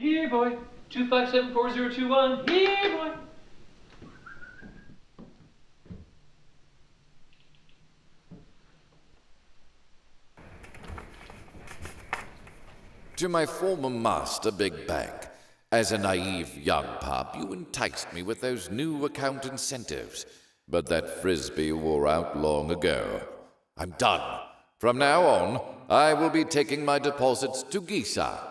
Here, boy. 2574021. Here, boy. To my former master, Big Bank. As a naive young pup, you enticed me with those new account incentives. But that frisbee wore out long ago. I'm done. From now on, I will be taking my deposits to Gesa.